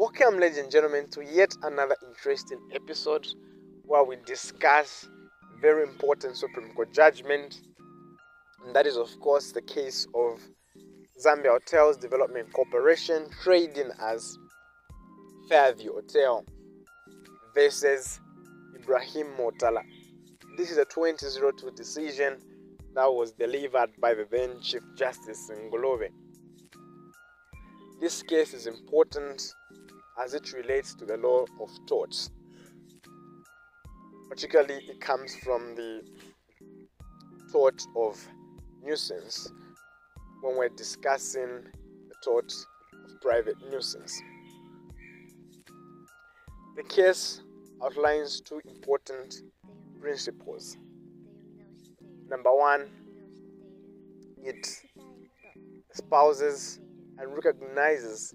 Welcome, ladies and gentlemen, to yet another interesting episode where we discuss very important Supreme Court judgment, and that is, of course, the case of Zambia Hotels Development Corporation trading as Fairview Hotel versus Ebrahim Motala. This is a 2002 decision that was delivered by the then Chief Justice Ngulube. This case is important as it relates to the law of torts. Particularly, it comes from the tort of nuisance when we're discussing the tort of private nuisance. The case outlines two important principles. Number one, it espouses and recognizes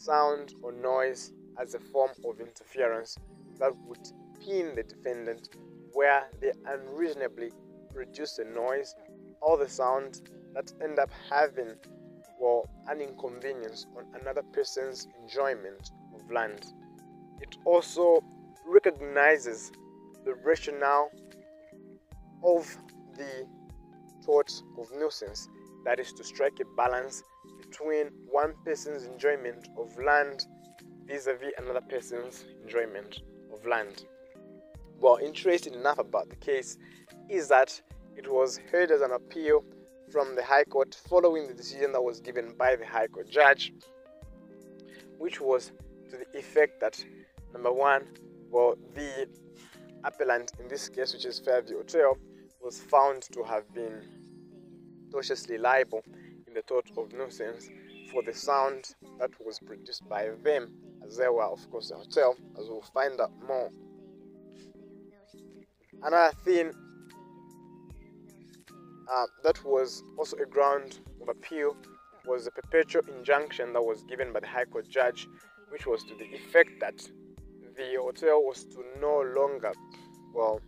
sound or noise as a form of interference that would pin the defendant where they unreasonably produce a noise or the sound that end up having well an inconvenience on another person's enjoyment of land. It also recognizes the rationale of the tort of nuisance, that is to strike a balance between one person's enjoyment of land vis-a-vis another person's enjoyment of land. Well, interesting enough about the case is that it was heard as an appeal from the High Court following the decision that was given by the High Court judge, which was to the effect that number one, well, the appellant in this case, which is Fairview Hotel, was found to have been tortiously liable in the tort of nuisance for the sound that was produced by them, as they were, of course, the hotel, as we'll find out more. Another thing uh, that was also a ground of appeal was the perpetual injunction that was given by the High Court judge, which was to the effect that the hotel was to no longer, well,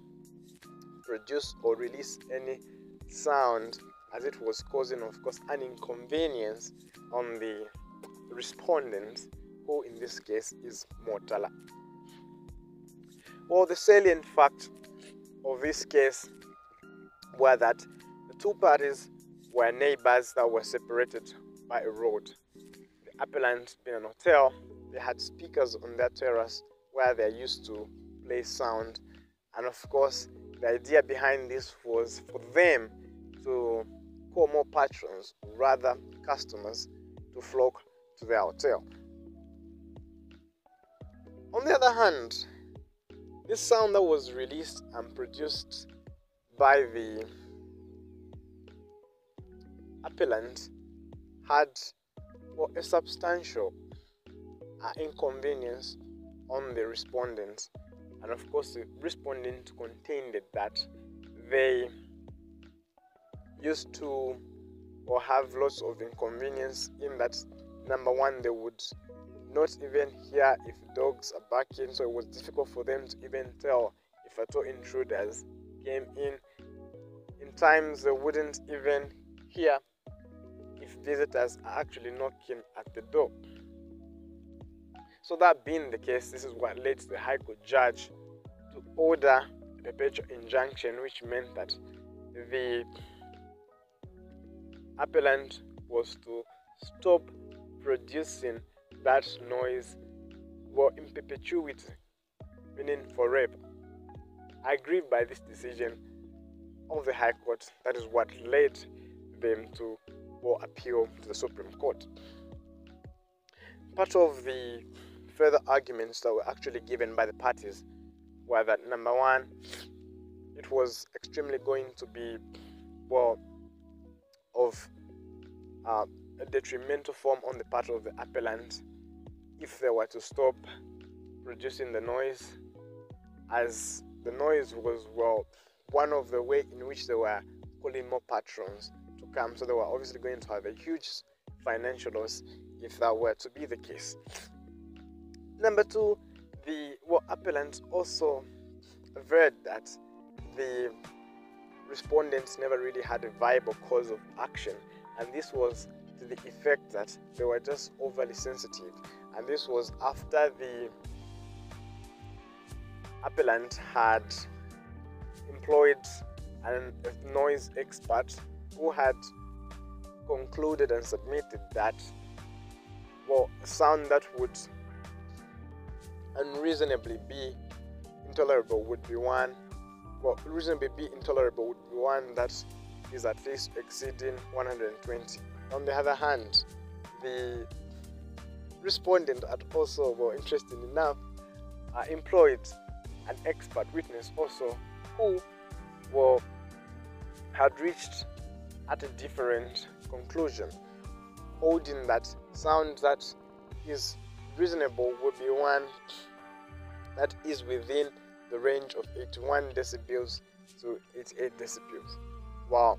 produce or release any sound as it was causing, of course, an inconvenience on the respondent, who in this case is Motala. Well, the salient fact of this case were that the two parties were neighbors that were separated by a road. The appellant being an hotel, they had speakers on their terrace where they used to play sound, and of course, the idea behind this was for them to call more patrons, rather customers, to flock to their hotel. On the other hand, this sound that was released and produced by the appellant had well, a substantial uh, inconvenience on the respondent, and of course, the respondent contended that they used to or have lots of inconvenience in that number one they would not even hear if dogs are barking so it was difficult for them to even tell if at all intruders came in. In times they wouldn't even hear if visitors are actually knocking at the door. So that being the case this is what led the high court judge to order a perpetual injunction which meant that the appellant was to stop producing that noise well in perpetuity, meaning forever. I agree by this decision of the High Court. That is what led them to appeal to the Supreme Court. Part of the further arguments that were actually given by the parties were that number one, it was extremely going to be well of uh, a detrimental form on the part of the appellant if they were to stop producing the noise, as the noise was well one of the way in which they were calling more patrons to come. So they were obviously going to have a huge financial loss if that were to be the case. Number two, the well, appellant also averred that the respondents never really had a viable cause of action, and this was to the effect that they were just overly sensitive. And this was after the appellant had employed an, a noise expert who had concluded and submitted that well a sound that would unreasonably be intolerable would be one well reasonably be intolerable would be one that is at least exceeding 120 on the other hand the respondent had also well interesting enough uh, employed an expert witness also who well had reached at a different conclusion holding that sound that is reasonable would be one that is within the range of 81 decibels to 88 decibels. Wow.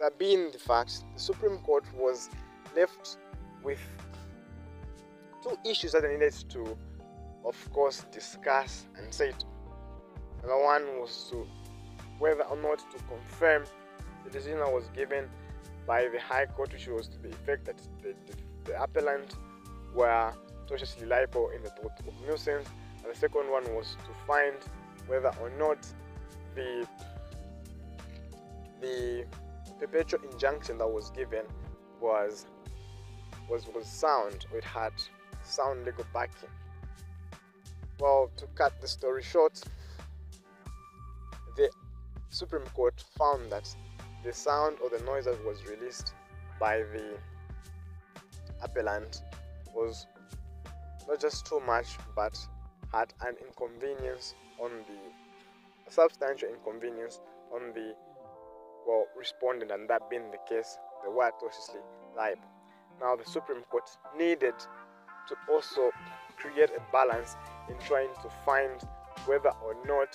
That being the fact, the Supreme Court was left with two issues that they needed to, of course, discuss and say. Number one was to whether or not to confirm the decision that was given by the High Court, which was to the effect that the, the, the appellant were tortiously liable in the tort of nuisance, and the second one was to find whether or not the the perpetual injunction that was given was was was sound or it had sound legal backing. Well, to cut the story short, the Supreme Court found that the sound or the noise that was released by the appellant was not just too much but had an inconvenience on the substantial inconvenience on the well respondent and that being the case they were tortiously liable. Now the supreme court needed to also create a balance in trying to find whether or not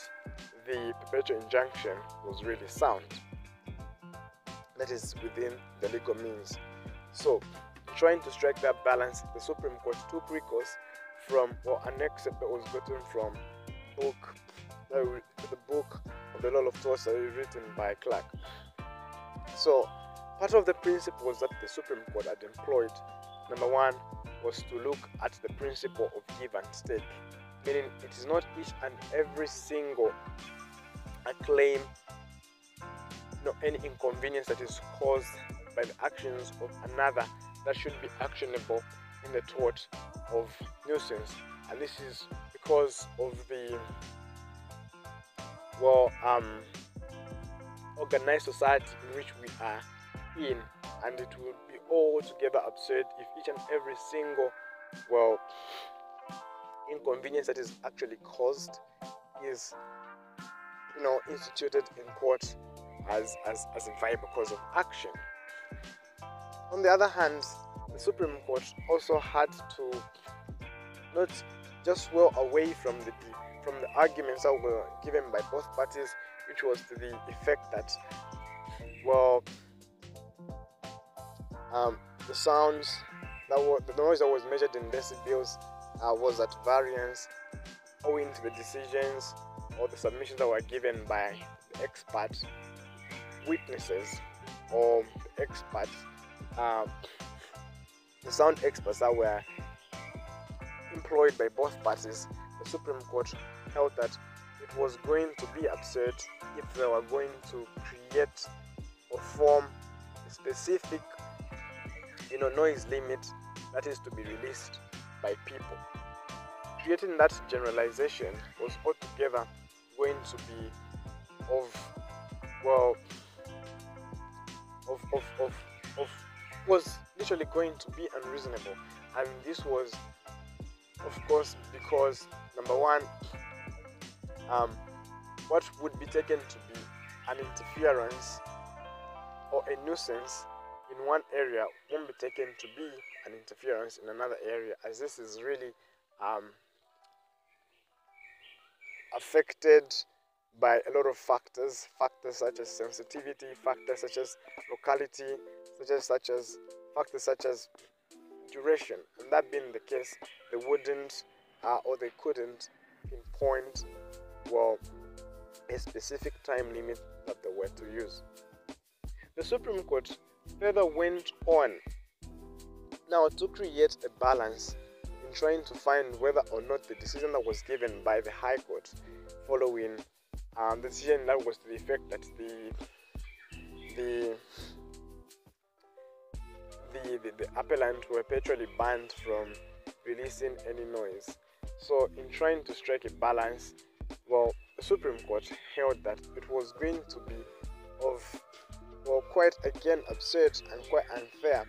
the perpetual injunction was really sound. That is within the legal means. So trying to strike that balance the supreme court took recourse from or an excerpt that was gotten from book uh, the book of the law of torts that is written by Clark. So part of the principles that the Supreme Court had employed, number one, was to look at the principle of give and take, meaning it is not each and every single a claim, no any inconvenience that is caused by the actions of another that should be actionable in the tort of nuisance, and this is because of the well um, organized society in which we are in, and it would be altogether absurd if each and every single well inconvenience that is actually caused is you know instituted in court as as, as a viable cause of action. On the other hand, the Supreme Court also had to not just well away from the from the arguments that were given by both parties, which was to the effect that well um, the sounds that were the noise that was measured in decibels uh, was at variance owing to the decisions or the submissions that were given by the expert witnesses or the experts uh, the sound experts that were employed by both parties, the Supreme Court held that it was going to be absurd if they were going to create or form a specific you know noise limit that is to be released by people. Creating that generalization was altogether going to be of well of of of, of was literally going to be unreasonable. And this was, of course, because number one, um, what would be taken to be an interference or a nuisance in one area won't be taken to be an interference in another area, as this is really um, affected by a lot of factors, factors such as sensitivity, factors such as locality, such as such as factors such as duration. And that being the case, they wouldn't uh, or they couldn't pinpoint well a specific time limit that they were to use. The Supreme Court further went on now to create a balance in trying to find whether or not the decision that was given by the High Court following um, the decision that was to the effect that the the the, the, the appellant were perpetually banned from releasing any noise. So, in trying to strike a balance, well, the Supreme Court held that it was going to be of, well, quite again absurd and quite unfair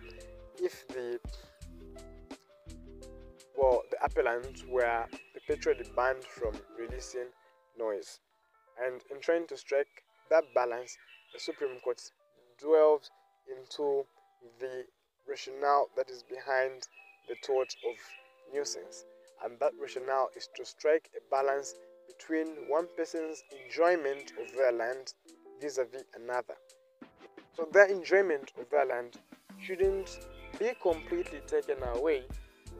if the, well, the appellants were perpetually banned from releasing noise. And in trying to strike that balance, the Supreme Court dwelled into the rationale that is behind the tort of nuisance. And that rationale is to strike a balance between one person's enjoyment of their land vis a vis another. So, their enjoyment of their land shouldn't be completely taken away,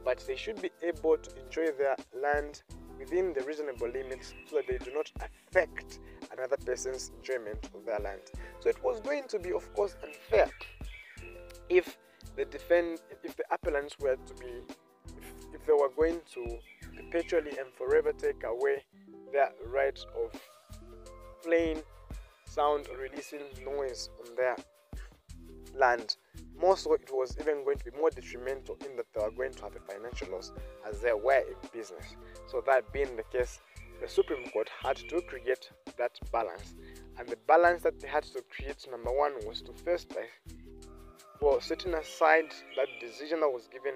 but they should be able to enjoy their land within the reasonable limits so that they do not affect another person's enjoyment of their land. So, it was going to be, of course, unfair if the defend if the appellants were to be if, if they were going to perpetually and forever take away their right of playing sound releasing noise on their land. More so, it was even going to be more detrimental in that they were going to have a financial loss as they were in business. So, that being the case, the Supreme Court had to create that balance. And the balance that they had to create, number one, was to first uh, well, setting aside that decision that was given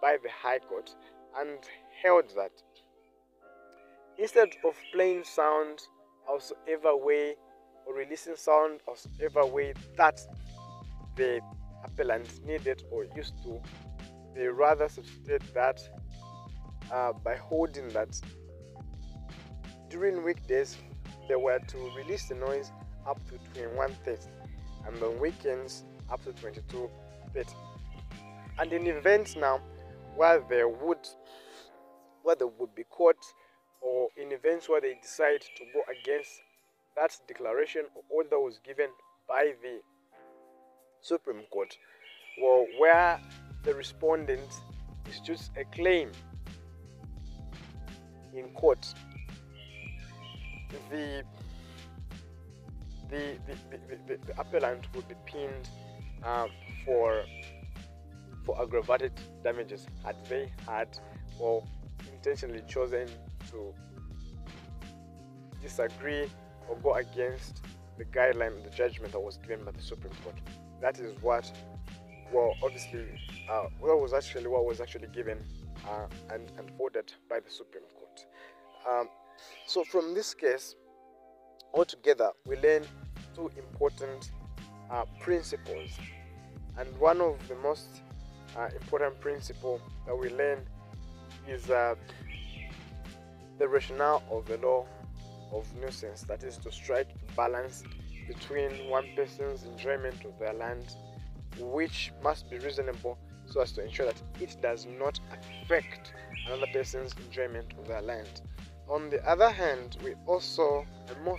by the High Court and held that instead of playing sound howsoever way or releasing sound howsoever way that the appellant needed or used to, they rather substituted that uh, by holding that during weekdays they were to release the noise up to 21.30 and on weekends up to 22 bit. And in events now where they would where they would be caught or in events where they decide to go against that declaration or order was given by the Supreme Court, well, where the respondent is just a claim in court, the the, the, the, the, appellant would be pinned um, for for aggravated damages had they had or intentionally chosen to disagree or go against the guideline, the judgment that was given by the Supreme Court. That is what, well, obviously, uh, that was actually what was actually given uh, and, and ordered by the Supreme Court. Um, so, from this case, altogether, we learn two important uh, principles. And one of the most uh, important principle that we learn is uh, the rationale of the law of nuisance, that is to strike balance between one person's enjoyment of their land, which must be reasonable so as to ensure that it does not affect another person's enjoyment of their land. On the other hand, we also and more